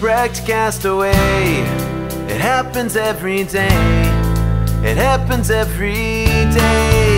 shipwrecked castaway. It happens every day. It happens every day.